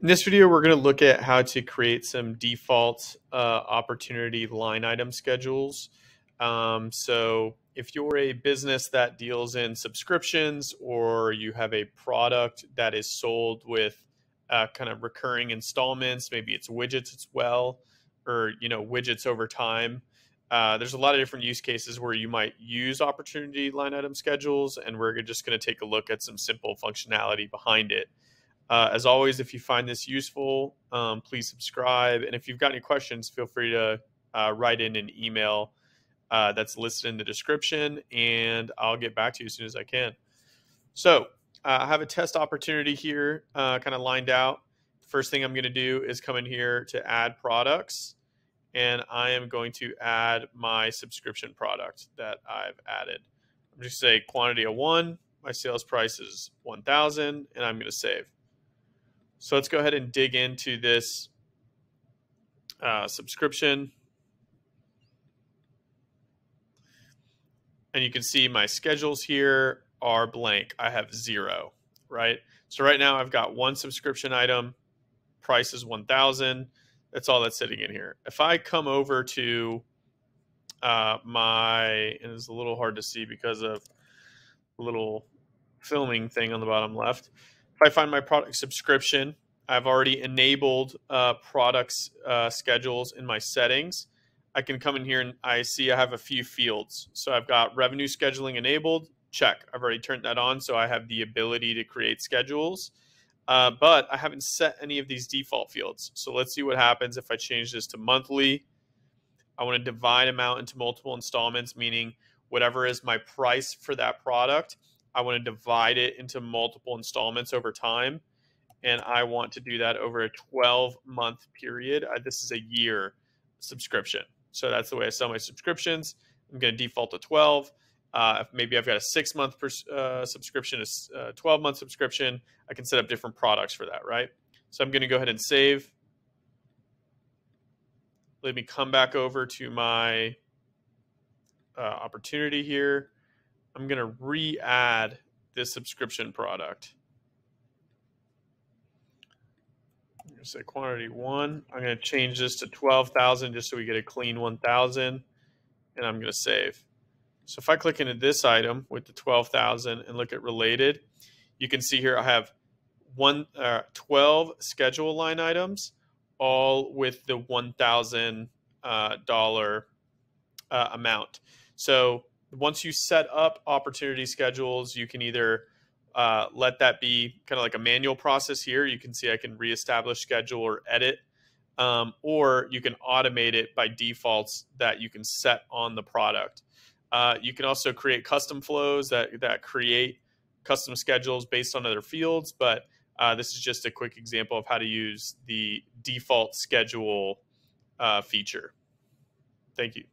In this video, we're going to look at how to create some default uh, opportunity line item schedules. Um, so if you're a business that deals in subscriptions or you have a product that is sold with uh, kind of recurring installments, maybe it's widgets as well, or you know widgets over time. Uh, there's a lot of different use cases where you might use opportunity line item schedules, and we're just going to take a look at some simple functionality behind it. Uh, as always, if you find this useful, um, please subscribe. And if you've got any questions, feel free to uh, write in an email uh, that's listed in the description, and I'll get back to you as soon as I can. So uh, I have a test opportunity here uh, kind of lined out. First thing I'm going to do is come in here to add products, and I am going to add my subscription product that I've added. I'm just going to say quantity of one, my sales price is 1000 and I'm going to save. So let's go ahead and dig into this uh, subscription. And you can see my schedules here are blank. I have zero, right? So right now I've got one subscription item, price is 1000 That's all that's sitting in here. If I come over to uh, my, and it's a little hard to see because of little filming thing on the bottom left. If I find my product subscription, I've already enabled uh, products uh, schedules in my settings. I can come in here and I see I have a few fields. So I've got revenue scheduling enabled. Check. I've already turned that on. So I have the ability to create schedules. Uh, but I haven't set any of these default fields. So let's see what happens if I change this to monthly. I want to divide them out into multiple installments, meaning whatever is my price for that product, I want to divide it into multiple installments over time. And I want to do that over a 12 month period. Uh, this is a year subscription. So that's the way I sell my subscriptions. I'm going to default to 12. Uh, maybe I've got a six month uh, subscription, a uh, 12 month subscription, I can set up different products for that, right? So I'm going to go ahead and save. Let me come back over to my uh, opportunity here. I'm going to re-add this subscription product. I'm going to say quantity one. I'm going to change this to 12,000 just so we get a clean 1,000. And I'm going to save. So if I click into this item with the 12,000 and look at related, you can see here I have one uh, 12 schedule line items, all with the $1,000 uh, uh, amount. So once you set up opportunity schedules, you can either uh, let that be kind of like a manual process here. You can see I can reestablish schedule or edit, um, or you can automate it by defaults that you can set on the product. Uh, you can also create custom flows that, that create custom schedules based on other fields, but uh, this is just a quick example of how to use the default schedule uh, feature. Thank you.